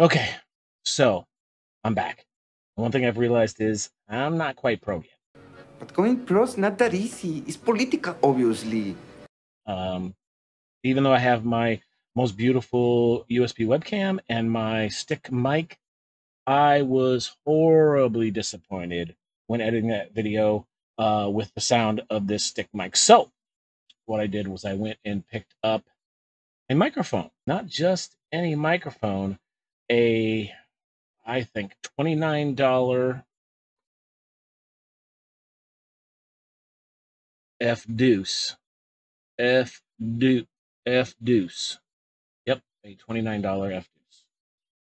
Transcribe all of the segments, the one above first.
Okay, so I'm back. One thing I've realized is I'm not quite pro yet. But going pro's not that easy. It's political, obviously. Um, even though I have my most beautiful USB webcam and my stick mic, I was horribly disappointed when editing that video uh, with the sound of this stick mic. So, what I did was I went and picked up a microphone, not just any microphone, a I think $29 FDUCE. F deuce. FDUCE. Yep, a $29 FDUCE.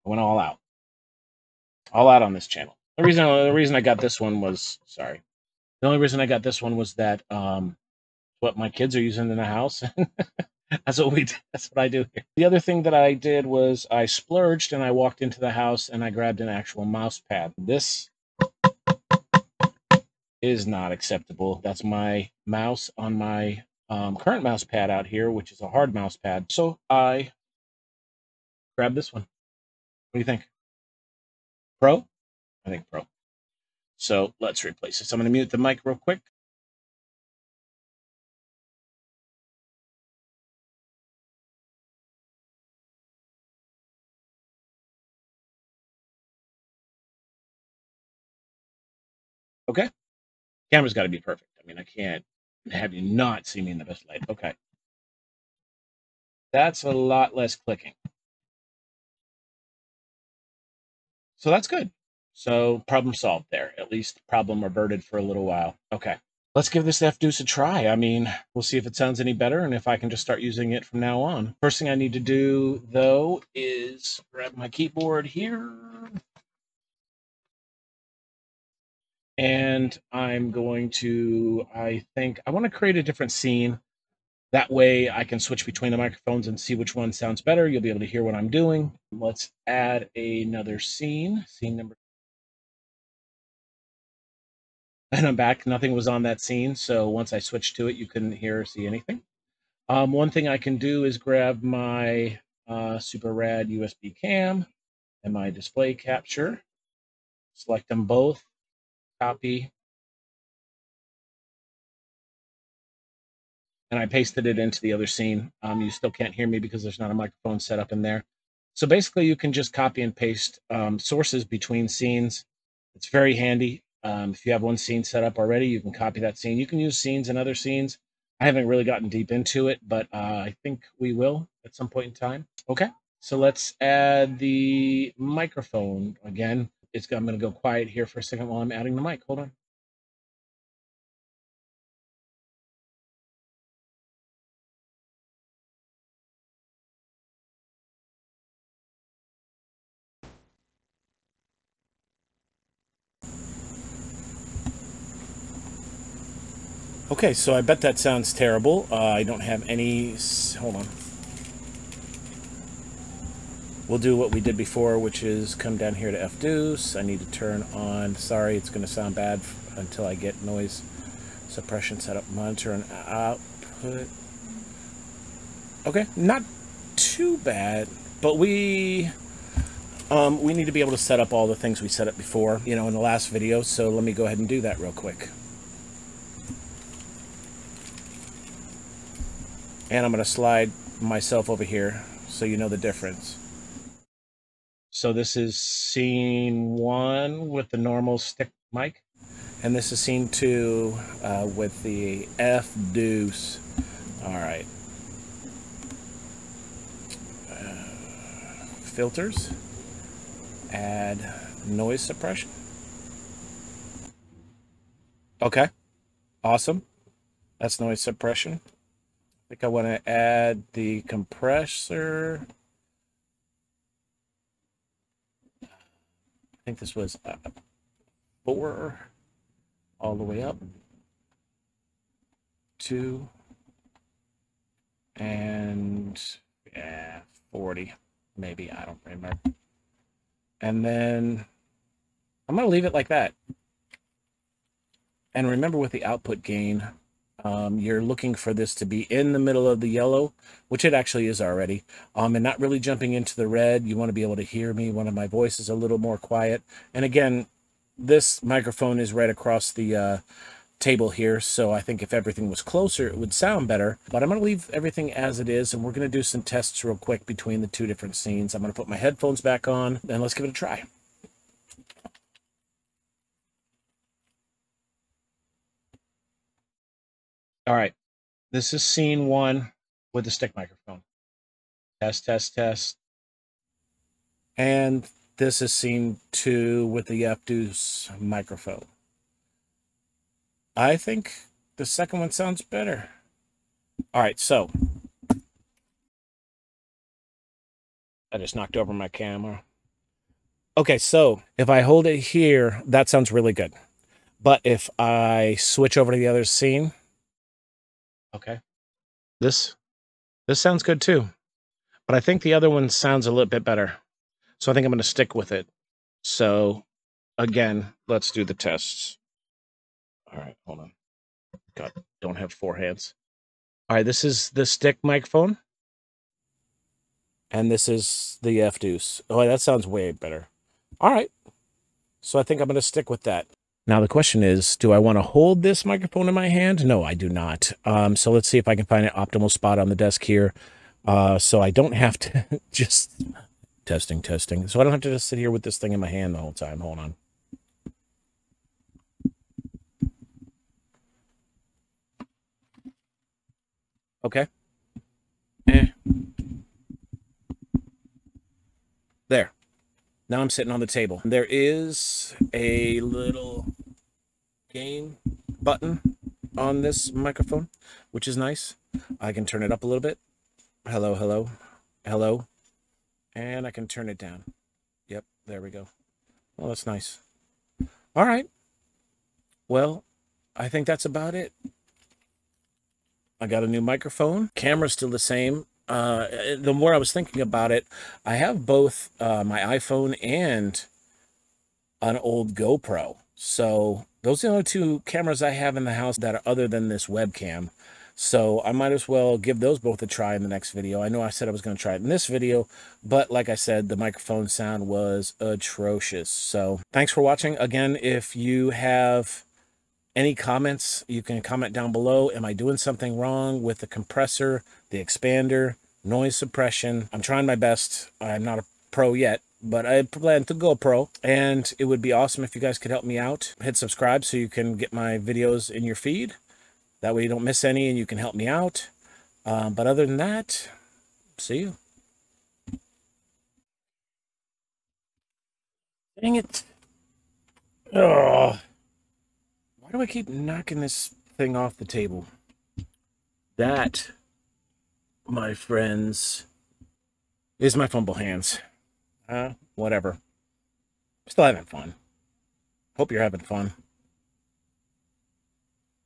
I went all out. All out on this channel. The reason the reason I got this one was sorry. The only reason I got this one was that um what my kids are using in the house. that's what we do. That's what I do here. The other thing that I did was I splurged and I walked into the house and I grabbed an actual mouse pad. This is not acceptable. That's my mouse on my um, current mouse pad out here, which is a hard mouse pad. So I grabbed this one. What do you think? Pro? I think Pro. So let's replace this. I'm going to mute the mic real quick. Okay. Camera's got to be perfect. I mean, I can't have you not see me in the best light. Okay. That's a lot less clicking. So that's good. So problem solved there. At least problem averted for a little while. Okay. Let's give this FDUCE a try. I mean, we'll see if it sounds any better and if I can just start using it from now on. First thing I need to do, though, is grab my keyboard here. And I'm going to, I think, I want to create a different scene. That way I can switch between the microphones and see which one sounds better. You'll be able to hear what I'm doing. Let's add another scene, scene number. And I'm back. Nothing was on that scene. So once I switched to it, you couldn't hear or see anything. Um, one thing I can do is grab my uh, super rad USB cam and my display capture, select them both, copy, and I pasted it into the other scene. Um, you still can't hear me because there's not a microphone set up in there. So basically, you can just copy and paste um, sources between scenes. It's very handy. Um, if you have one scene set up already, you can copy that scene. You can use scenes in other scenes. I haven't really gotten deep into it, but uh, I think we will at some point in time. Okay, so let's add the microphone again. It's I'm going to go quiet here for a second while I'm adding the mic. Hold on. Okay, so I bet that sounds terrible. Uh, I don't have any... Hold on. We'll do what we did before, which is come down here to FDUCE. I need to turn on... Sorry, it's going to sound bad until I get noise suppression set up. Monitor and output. Okay, not too bad, but we... Um, we need to be able to set up all the things we set up before, you know, in the last video. So let me go ahead and do that real quick. And I'm going to slide myself over here so you know the difference. So this is scene one with the normal stick mic. And this is scene two uh, with the F deuce. All right. Uh, filters. Add noise suppression. Okay. Awesome. That's noise suppression I think I want to add the compressor. Think this was uh, four all the way up. Two and yeah, 40 maybe. I don't remember. And then I'm going to leave it like that. And remember with the output gain, um, you're looking for this to be in the middle of the yellow, which it actually is already, um, and not really jumping into the red. You want to be able to hear me. One of my voices a little more quiet. And again, this microphone is right across the uh, table here, so I think if everything was closer, it would sound better. But I'm going to leave everything as it is, and we're going to do some tests real quick between the two different scenes. I'm going to put my headphones back on, and let's give it a try. All right. This is scene one with the stick microphone. Test, test, test. And this is scene two with the FDUCE microphone. I think the second one sounds better. All right, so I just knocked over my camera. Okay, so if I hold it here, that sounds really good. But if I switch over to the other scene, Okay. This this sounds good too. But I think the other one sounds a little bit better. So I think I'm going to stick with it. So again, let's do the tests. All right, hold on. God, don't have four hands. All right, this is the stick microphone. And this is the FDUCE. Oh, that sounds way better. All right. So I think I'm going to stick with that. Now the question is, do I want to hold this microphone in my hand? No, I do not. Um, so let's see if I can find an optimal spot on the desk here. Uh, so I don't have to just testing, testing. So I don't have to just sit here with this thing in my hand the whole time. Hold on. Okay. Eh. There. Now I'm sitting on the table. There is a little gain button on this microphone, which is nice. I can turn it up a little bit. Hello, hello, hello. And I can turn it down. Yep, there we go. Well, that's nice. All right. Well, I think that's about it. I got a new microphone. Camera's still the same uh, the more I was thinking about it, I have both uh, my iPhone and an old GoPro. So those are the only two cameras I have in the house that are other than this webcam. So I might as well give those both a try in the next video. I know I said I was going to try it in this video, but like I said, the microphone sound was atrocious. So thanks for watching. Again, if you have any comments, you can comment down below. Am I doing something wrong with the compressor, the expander, noise suppression? I'm trying my best. I'm not a pro yet, but I plan to go pro. And it would be awesome if you guys could help me out. Hit subscribe so you can get my videos in your feed. That way you don't miss any and you can help me out. Um, but other than that, see you. Dang it. Oh do I keep knocking this thing off the table? That, my friends, is my fumble hands. Uh, whatever. Still having fun. Hope you're having fun.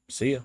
See ya.